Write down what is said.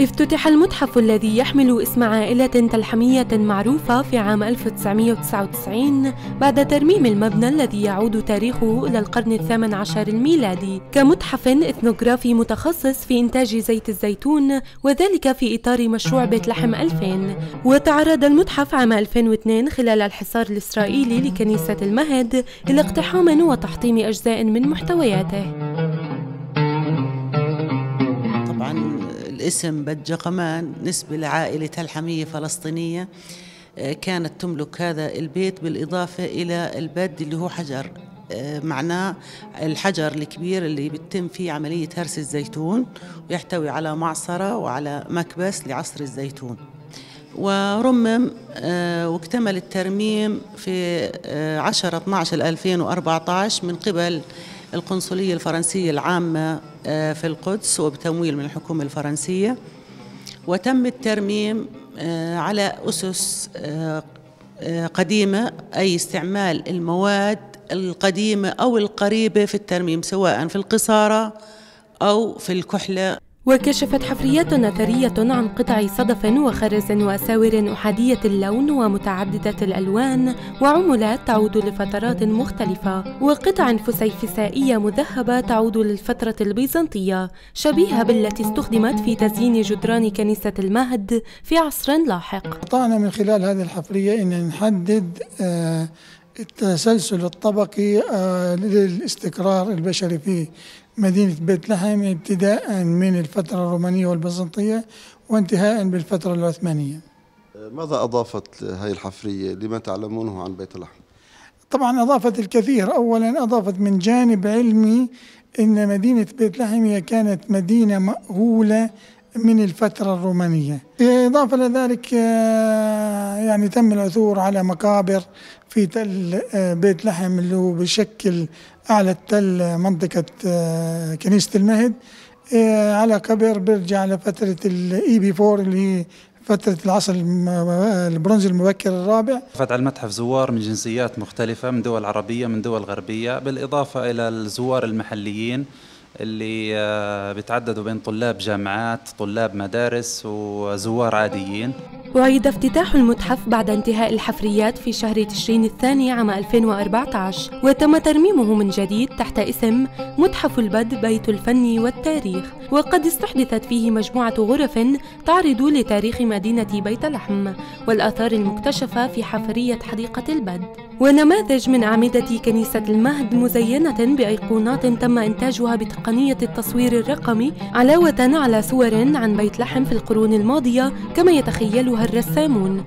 افتتح المتحف الذي يحمل اسم عائلة تلحمية معروفة في عام 1999 بعد ترميم المبنى الذي يعود تاريخه إلى القرن الثامن عشر الميلادي. كمتحف إثنوغرافي متخصص في إنتاج زيت الزيتون وذلك في إطار مشروع بيت لحم 2000 وتعرض المتحف عام 2002 خلال الحصار الإسرائيلي لكنيسة المهد إلى اقتحام وتحطيم أجزاء من محتوياته. الاسم بجقمان نسبة لعائلة تلحمية فلسطينية آه، كانت تملك هذا البيت بالإضافة إلى البد اللي هو حجر. آه، معناه الحجر الكبير اللي بتم فيه عملية هرس الزيتون ويحتوي على معصرة وعلى مكبس لعصر الزيتون. ورمم آه، واكتمل الترميم في 10 12 2014 من قبل القنصلية الفرنسية العامة آه، في القدس وبتمويل من الحكومة الفرنسية. وتم الترميم آه، على أسس آه، قديمة أي استعمال المواد القديمة أو القريبة في الترميم سواء في القصارى أو في الكحلة. وكشفت حفريات أثرية عن قطع صدف وخرز وأساور أحادية اللون ومتعددة الألوان وعملات تعود لفترات مختلفة وقطع فسيفسائية مذهبة تعود للفترة البيزنطية شبيهة بالتي استخدمت في تزيين جدران كنيسة المهد في عصر لاحق. طعنا من خلال هذه الحفرية أن نحدد آه، التسلسل الطبقي آه، للاستقرار البشري في مدينة بيت لحم ابتداء من الفترة الرومانية والبيزنطية وانتهاء بالفترة العثمانية ماذا أضافت هذه الحفرية لما تعلمونه عن بيت لحم؟ طبعا أضافت الكثير أولا أضافت من جانب علمي أن مدينة بيت لحم هي كانت مدينة مأهولة من الفترة الرومانية. إضافة لذلك آه، يعني تم العثور على مقابر في تل آه، بيت لحم اللي هو بشكل أعلى التل منطقة آه، كنيسة المهد على قبر بيرجع لفترة الإي بي 4 اللي هي فترة العصر البرونزي المبكر الرابع. فتح المتحف زوار من جنسيات مختلفة من دول عربية من دول غربية بالإضافة إلى الزوار المحليين. اللي آه، بيتعددوا بين طلاب جامعات طلاب مدارس وزوار عاديين. وعيد افتتاح المتحف بعد انتهاء الحفريات في شهر تشرين الثاني عام 2014 وتم ترميمه من جديد تحت اسم متحف البد بيت الفن والتاريخ. وقد استحدثت فيه مجموعة غرف تعرض لتاريخ مدينة بيت لحم والآثار المكتشفة في حفرية حديقة البد ونماذج من أعمدة كنيسة المهد مزينة بأيقونات تم إنتاجها بتقنية التصوير الرقمي علاوة على صور عن بيت لحم في القرون الماضية كما يتخيلها الرسامون.